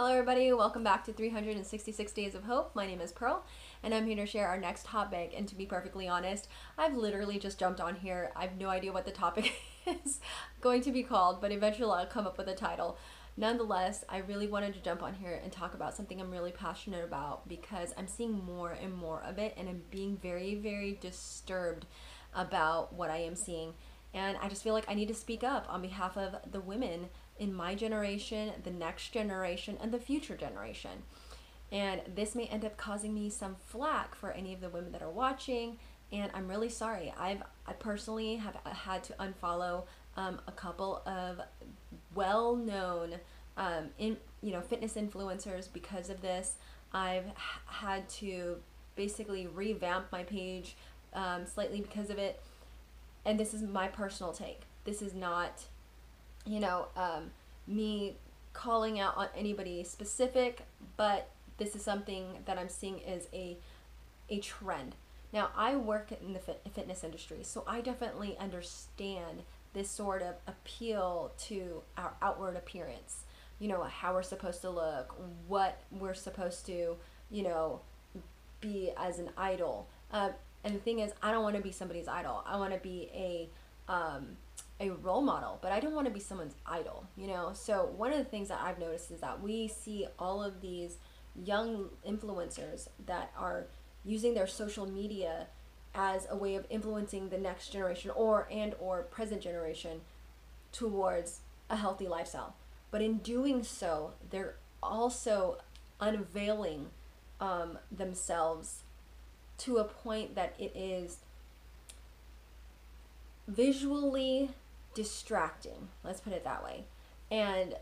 Hello, everybody. Welcome back to 366 Days of Hope. My name is Pearl, and I'm here to share our next topic. And to be perfectly honest, I've literally just jumped on here. I have no idea what the topic is going to be called, but eventually I'll come up with a title. Nonetheless, I really wanted to jump on here and talk about something I'm really passionate about because I'm seeing more and more of it, and I'm being very, very disturbed about what I am seeing. And I just feel like I need to speak up on behalf of the women in my generation, the next generation, and the future generation. And this may end up causing me some flack for any of the women that are watching. And I'm really sorry. I've I personally have had to unfollow um, a couple of well-known um, in you know fitness influencers because of this. I've had to basically revamp my page um, slightly because of it. And this is my personal take. This is not you know, um, me calling out on anybody specific, but this is something that I'm seeing is a a trend. Now, I work in the fit, fitness industry, so I definitely understand this sort of appeal to our outward appearance. You know, how we're supposed to look, what we're supposed to, you know, be as an idol. Uh, and the thing is, I don't want to be somebody's idol. I want to be a um, a role model, but I don't want to be someone's idol, you know? So, one of the things that I've noticed is that we see all of these young influencers that are using their social media as a way of influencing the next generation or and or present generation towards a healthy lifestyle. But in doing so, they're also unveiling um, themselves to a point that it is visually distracting. Let's put it that way. And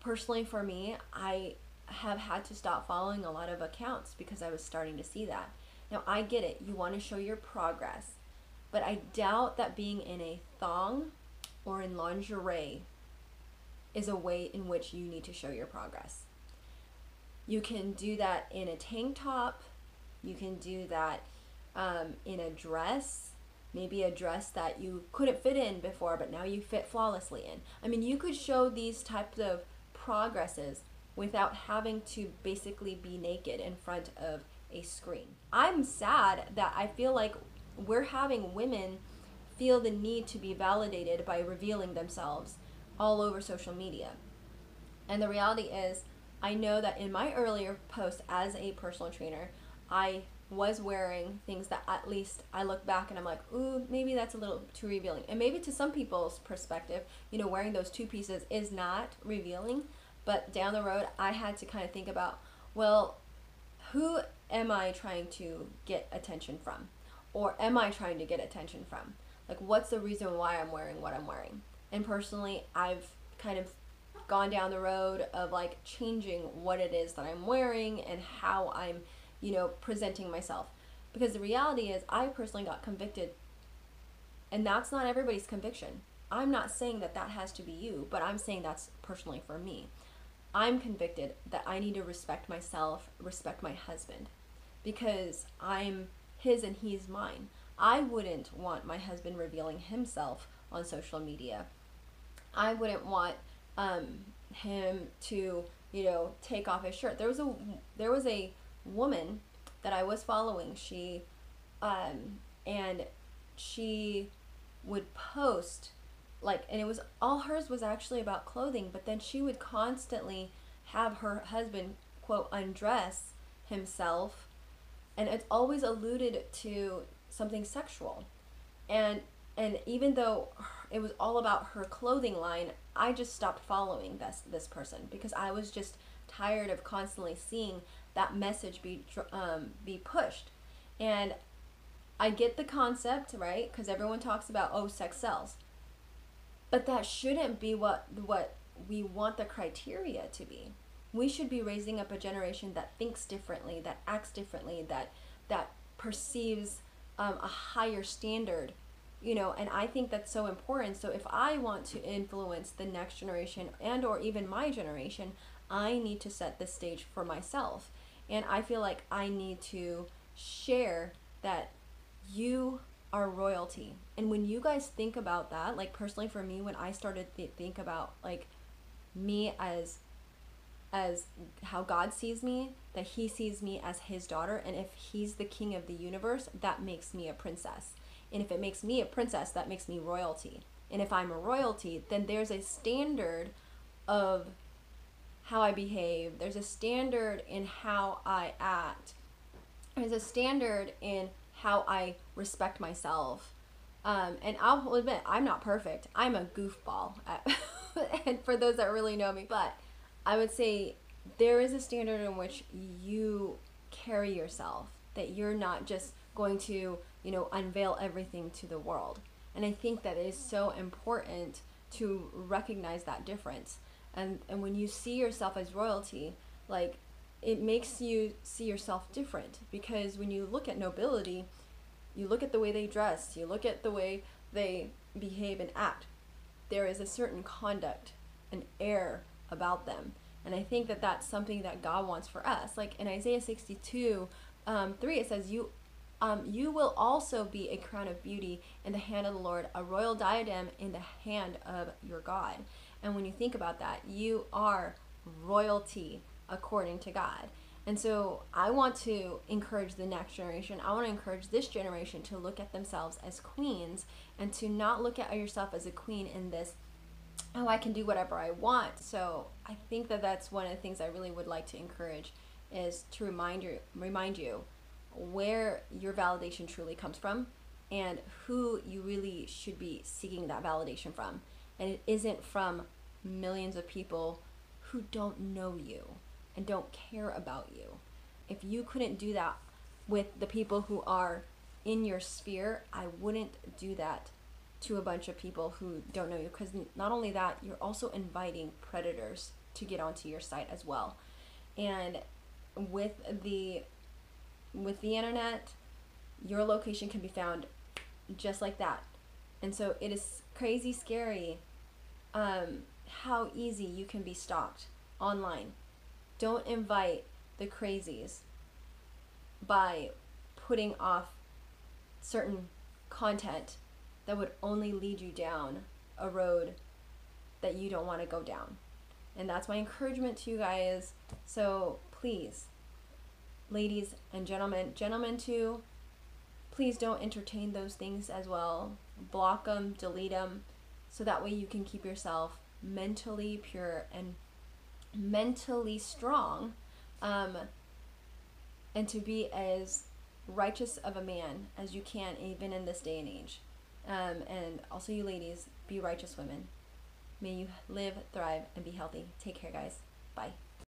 personally, for me, I have had to stop following a lot of accounts because I was starting to see that. Now, I get it. You want to show your progress. But I doubt that being in a thong or in lingerie is a way in which you need to show your progress. You can do that in a tank top. You can do that um, in a dress maybe a dress that you couldn't fit in before but now you fit flawlessly in. I mean you could show these types of progresses without having to basically be naked in front of a screen. I'm sad that i feel like we're having women feel the need to be validated by revealing themselves all over social media. And the reality is i know that in my earlier post as a personal trainer i was wearing things that at least I look back and I'm like, ooh, maybe that's a little too revealing. And maybe to some people's perspective, you know, wearing those two pieces is not revealing. But down the road, I had to kind of think about, well, who am I trying to get attention from? Or am I trying to get attention from? Like, what's the reason why I'm wearing what I'm wearing? And personally, I've kind of gone down the road of like changing what it is that I'm wearing and how I'm you know, presenting myself. Because the reality is, I personally got convicted, and that's not everybody's conviction. I'm not saying that that has to be you, but I'm saying that's personally for me. I'm convicted that I need to respect myself, respect my husband, because I'm his and he's mine. I wouldn't want my husband revealing himself on social media. I wouldn't want um, him to, you know, take off his shirt. There was a there was a woman that I was following, she, um, and she would post like and it was all hers was actually about clothing but then she would constantly have her husband quote undress himself and it's always alluded to something sexual. And and even though it was all about her clothing line i just stopped following this this person because i was just tired of constantly seeing that message be um, be pushed. And i get the concept right? Because everyone talks about oh sex sells. But that shouldn't be what what we want the criteria to be. We should be raising up a generation that thinks differently that acts differently that that perceives um, a higher standard you know? And i think that's so important. So if i want to influence the next generation and or even my generation i need to set the stage for myself and I feel like I need to share that you are royalty. And when you guys think about that, like personally for me, when I started to think about like me as as how God sees me, that he sees me as his daughter. And if he's the king of the universe, that makes me a princess. And if it makes me a princess, that makes me royalty. And if I'm a royalty, then there's a standard of how I behave, there's a standard in how I act, there's a standard in how I respect myself. Um, and I'll admit, I'm not perfect. I'm a goofball. And for those that really know me, but I would say there is a standard in which you carry yourself, that you're not just going to, you know, unveil everything to the world. And I think that is so important to recognize that difference. And and when you see yourself as royalty, like it makes you see yourself different because when you look at nobility, you look at the way they dress, you look at the way they behave and act. There is a certain conduct, an air about them. And I think that that's something that God wants for us. Like in Isaiah 62, um, 3, it says, You um, you will also be a crown of beauty in the hand of the Lord, a royal diadem in the hand of your God. And when you think about that, you are royalty according to God. And so I want to encourage the next generation. I want to encourage this generation to look at themselves as queens and to not look at yourself as a queen in this, oh, I can do whatever I want. So I think that that's one of the things I really would like to encourage is to remind you, remind you where your validation truly comes from and who you really should be seeking that validation from. And it isn't from millions of people who don't know you and don't care about you. If you couldn't do that with the people who are in your sphere, I wouldn't do that to a bunch of people who don't know you because not only that, you're also inviting predators to get onto your site as well. And with the with the internet, your location can be found just like that. And so it is crazy scary um, how easy you can be stalked online. Don't invite the crazies by putting off certain content that would only lead you down a road that you don't want to go down. And that's my encouragement to you guys. So please ladies and gentlemen, gentlemen too, please don't entertain those things as well. Block them, delete them, so that way you can keep yourself mentally pure and mentally strong um, and to be as righteous of a man as you can even in this day and age. Um, and also you ladies be righteous women. May you live thrive and be healthy. Take care guys. Bye